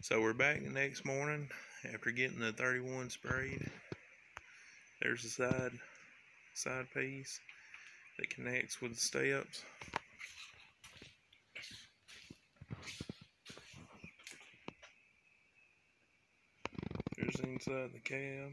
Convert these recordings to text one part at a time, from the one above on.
So we're back the next morning after getting the 31 sprayed. There's the side side piece that connects with the steps. There's inside the cab.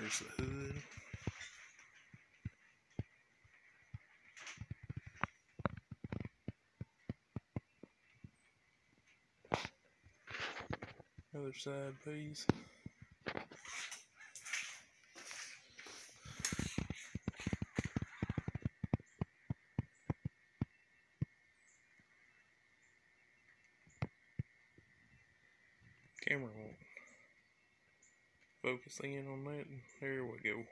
There's the hood. Other side please. Camera won't focus in on that. There we go.